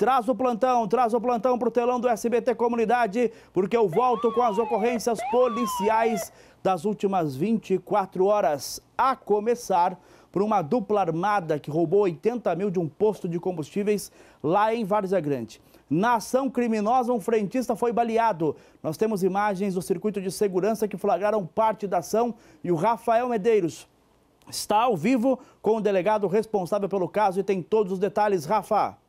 Traz o plantão, traz o plantão para o telão do SBT Comunidade, porque eu volto com as ocorrências policiais das últimas 24 horas. A começar por uma dupla armada que roubou 80 mil de um posto de combustíveis lá em Várzea Grande. Na ação criminosa, um frentista foi baleado. Nós temos imagens do circuito de segurança que flagraram parte da ação e o Rafael Medeiros está ao vivo com o delegado responsável pelo caso e tem todos os detalhes. Rafa.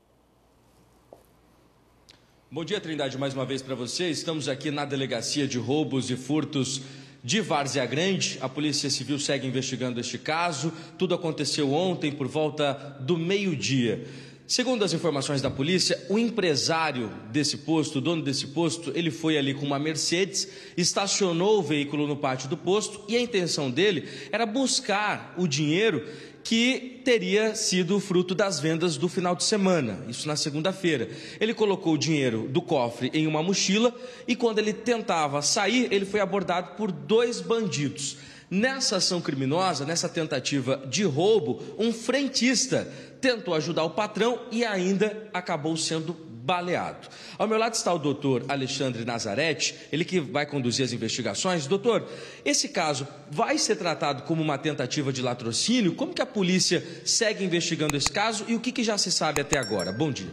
Bom dia, Trindade, mais uma vez para você. Estamos aqui na Delegacia de Roubos e Furtos de Várzea Grande. A Polícia Civil segue investigando este caso. Tudo aconteceu ontem por volta do meio-dia. Segundo as informações da polícia, o empresário desse posto, o dono desse posto, ele foi ali com uma Mercedes, estacionou o veículo no pátio do posto e a intenção dele era buscar o dinheiro que teria sido fruto das vendas do final de semana, isso na segunda-feira. Ele colocou o dinheiro do cofre em uma mochila e quando ele tentava sair, ele foi abordado por dois bandidos. Nessa ação criminosa, nessa tentativa de roubo, um frentista tentou ajudar o patrão e ainda acabou sendo baleado. Ao meu lado está o doutor Alexandre Nazarete, ele que vai conduzir as investigações. Doutor, esse caso vai ser tratado como uma tentativa de latrocínio? Como que a polícia segue investigando esse caso e o que, que já se sabe até agora? Bom dia.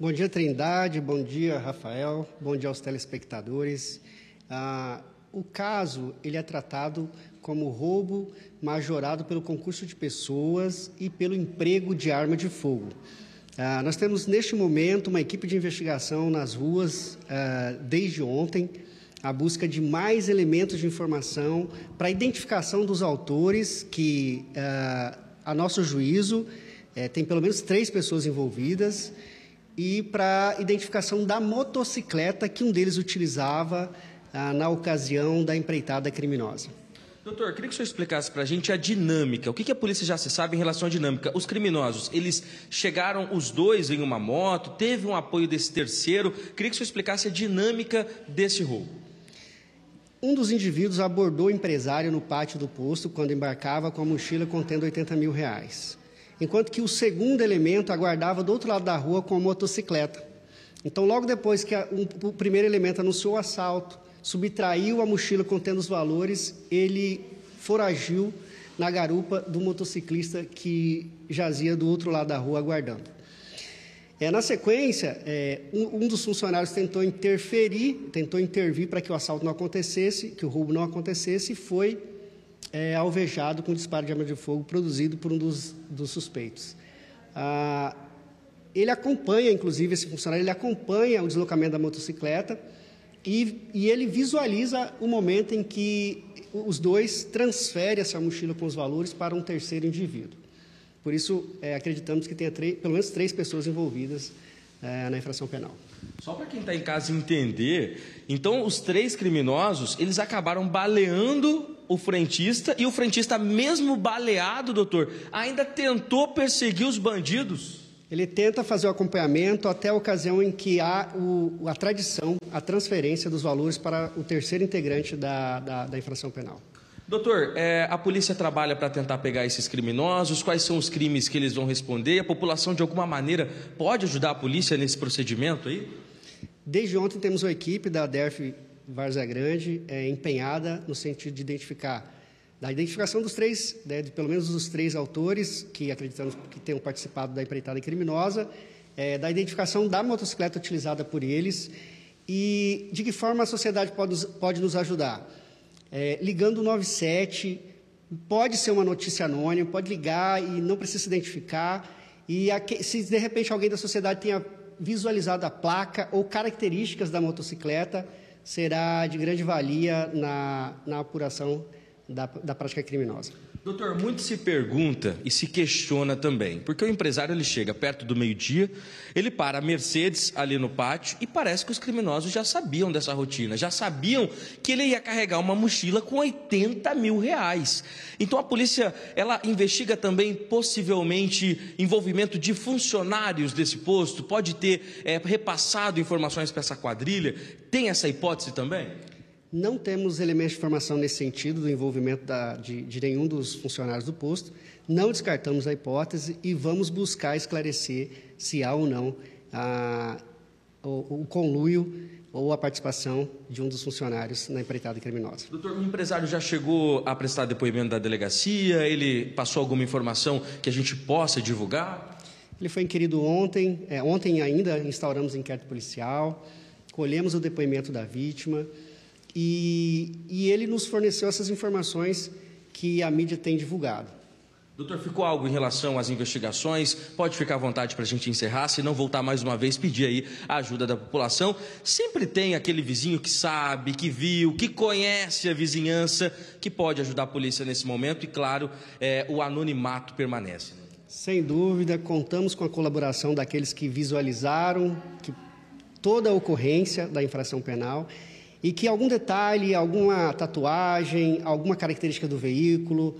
Bom dia, Trindade. Bom dia, Rafael. Bom dia aos telespectadores. Ah, o caso ele é tratado como roubo majorado pelo concurso de pessoas e pelo emprego de arma de fogo. Ah, nós temos neste momento uma equipe de investigação nas ruas ah, desde ontem, a busca de mais elementos de informação para a identificação dos autores, que, ah, a nosso juízo, eh, tem pelo menos três pessoas envolvidas, e para a identificação da motocicleta que um deles utilizava na ocasião da empreitada criminosa. Doutor, queria que o senhor explicasse para a gente a dinâmica. O que, que, a polícia já se sabe em relação à dinâmica? Os criminosos, eles chegaram os dois em uma moto, teve um apoio desse terceiro. Queria que o senhor explicasse a dinâmica desse roubo. Um dos indivíduos abordou o empresário no pátio do posto quando embarcava com a mochila contendo 80 mil reais. Enquanto que o segundo elemento aguardava do outro lado da rua com a motocicleta. Então, logo depois que a, um, o primeiro elemento anunciou o assalto, subtraiu a mochila contendo os valores, ele foragiu na garupa do motociclista que jazia do outro lado da rua aguardando. É, na sequência, é, um, um, dos funcionários tentou interferir, tentou intervir para que o assalto não acontecesse, que o roubo não acontecesse, e foi é, alvejado com disparo de arma de fogo produzido por um dos, dos suspeitos. Ah, ele acompanha, inclusive, esse funcionário, ele acompanha o deslocamento da motocicleta, e, e ele visualiza o momento em que os dois transferem essa mochila com os valores para um terceiro indivíduo. Por isso, é, acreditamos que tenha três, pelo menos três pessoas envolvidas é, na infração penal. Só para quem está em casa entender, então os três criminosos eles acabaram baleando o frentista e o frentista, mesmo baleado, doutor, ainda tentou perseguir os bandidos. Ele tenta fazer o acompanhamento até a ocasião em que há o, a tradição, a transferência dos valores para o terceiro integrante da, da, da infração penal. Doutor, é, a polícia trabalha para tentar pegar esses criminosos? Quais são os crimes que eles vão responder? A população, de alguma maneira, pode ajudar a polícia nesse procedimento aí? Desde ontem temos uma equipe da DERF Várzea Grande é, empenhada no sentido de identificar da identificação dos três, né, de pelo menos dos três autores que acreditamos que tenham participado da empreitada criminosa, é, da identificação da motocicleta utilizada por eles e de que forma a sociedade pode, pode nos ajudar. É, ligando o 97, pode ser uma notícia anônima, pode ligar e não precisa se identificar. E se de repente alguém da sociedade tenha visualizado a placa ou características da motocicleta, será de grande valia na, na apuração da, da prática criminosa. Doutor, muito se pergunta e se questiona também, porque o empresário ele chega perto do meio-dia, ele para a Mercedes ali no pátio e parece que os criminosos já sabiam dessa rotina, já sabiam que ele ia carregar uma mochila com 80 mil reais. Então a polícia ela investiga também possivelmente envolvimento de funcionários desse posto, pode ter é, repassado informações para essa quadrilha. Tem essa hipótese também? Não temos elementos de informação nesse sentido do envolvimento da, de, de, nenhum dos funcionários do posto. Não descartamos a hipótese e vamos buscar esclarecer se há ou não a, o, o conluio ou a participação de um dos funcionários na empreitada criminosa. Doutor, o empresário já chegou a prestar depoimento da delegacia? Ele passou alguma informação que a gente possa divulgar? Ele foi inquirido ontem, é, ontem ainda instauramos inquérito policial, colhemos o depoimento da vítima e, e ele nos forneceu essas informações que a mídia tem divulgado. Doutor, ficou algo em relação às investigações? Pode ficar à vontade para a gente encerrar, se não voltar mais uma vez, pedir aí a ajuda da população. Sempre tem aquele vizinho que sabe, que viu, que conhece a vizinhança, que pode ajudar a polícia nesse momento e, claro, é, o anonimato permanece. Sem dúvida, contamos com a colaboração daqueles que visualizaram que toda a ocorrência da infração penal e que algum detalhe, alguma tatuagem, alguma característica do veículo,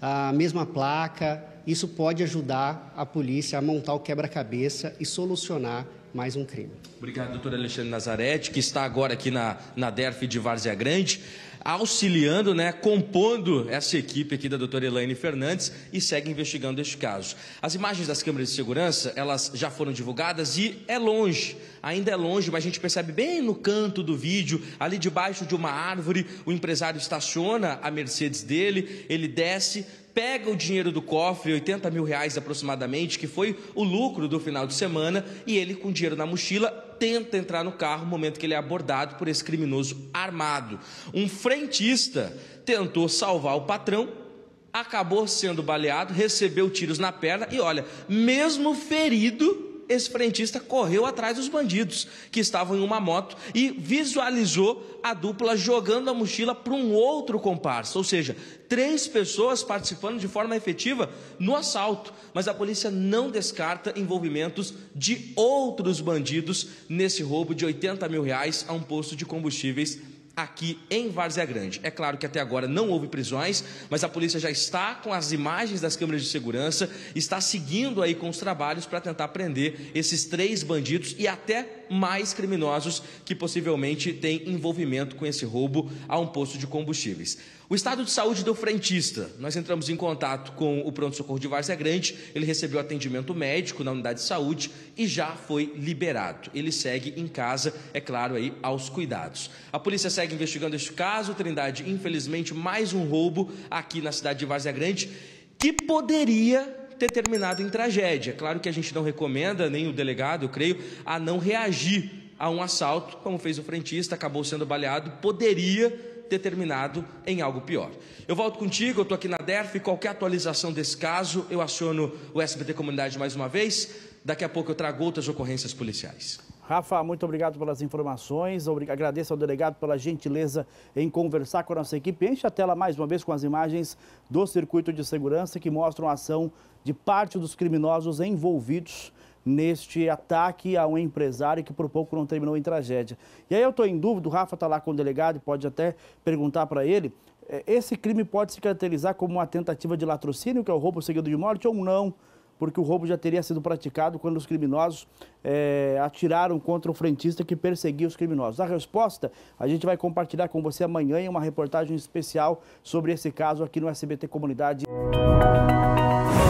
a mesma placa, isso pode ajudar a polícia a montar o quebra-cabeça e solucionar mais um crime. Obrigado, doutor Alexandre Nazarete, que está agora aqui na, na DERF de Várzea Grande auxiliando, né, compondo essa equipe aqui da doutora Elaine Fernandes e segue investigando este caso. As imagens das câmeras de segurança, elas já foram divulgadas e é longe, ainda é longe, mas a gente percebe bem no canto do vídeo, ali debaixo de uma árvore, o empresário estaciona a Mercedes dele, ele desce, pega o dinheiro do cofre, 80 mil reais aproximadamente, que foi o lucro do final de semana, e ele, com dinheiro na mochila, tenta entrar no carro no momento que ele é abordado por esse criminoso armado. Um frentista tentou salvar o patrão, acabou sendo baleado, recebeu tiros na perna e, olha, mesmo ferido, esse frentista correu atrás dos bandidos que estavam em uma moto e visualizou a dupla jogando a mochila para um outro comparsa, ou seja, três pessoas participando de forma efetiva no assalto. Mas a polícia não descarta envolvimentos de outros bandidos nesse roubo de 80 mil reais a um posto de combustíveis aqui em Várzea Grande. É claro que até agora não houve prisões, mas a polícia já está com as imagens das câmeras de segurança, está seguindo aí com os trabalhos para tentar prender esses três bandidos e até mais criminosos que possivelmente têm envolvimento com esse roubo a um posto de combustíveis. O estado de saúde do frentista, nós entramos em contato com o pronto-socorro de Várzea Grande, ele recebeu atendimento médico na unidade de saúde e já foi liberado. Ele segue em casa, é claro, aí aos cuidados. A polícia segue investigando este caso, Trindade, infelizmente, mais um roubo aqui na cidade de Várzea Grande, que poderia ter terminado em tragédia. Claro que a gente não recomenda, nem o delegado, eu creio, a não reagir a um assalto, como fez o frentista, acabou sendo baleado, poderia determinado em algo pior. Eu volto contigo, eu estou aqui na DERF, qualquer atualização desse caso, eu aciono o SBT Comunidade mais uma vez. Daqui a pouco eu trago outras ocorrências policiais. Rafa, muito obrigado pelas informações. Agradeço ao delegado pela gentileza em conversar com a nossa equipe. Enche a tela mais uma vez com as imagens do circuito de segurança que mostram a ação de parte dos criminosos envolvidos neste ataque a um empresário que por pouco não terminou em tragédia. E aí eu estou em dúvida, o Rafa está lá com o delegado e pode até perguntar para ele, é, esse crime pode se caracterizar como uma tentativa de latrocínio, que é o roubo seguido de morte, ou não? Porque o roubo já teria sido praticado quando os criminosos é, atiraram contra o frentista que perseguia os criminosos. A resposta a gente vai compartilhar com você amanhã em uma reportagem especial sobre esse caso aqui no SBT Comunidade. Música